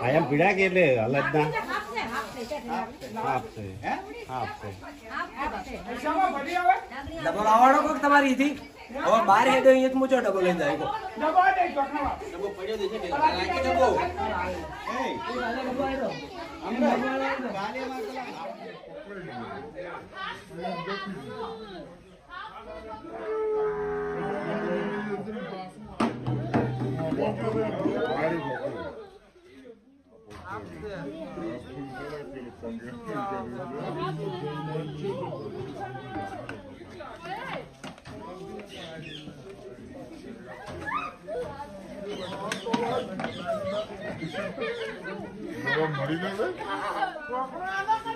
આયા પીડા કે એટલે અલગના હાફ છે હાફ છે ડબલ આવડો કોક તમારી ઈથી હવે બાર હેડો અહીંયા જ મૂચો ડબલ લઈને જાય મળી ગયો કોણ દવાની মরি যাবে বাবা বাবা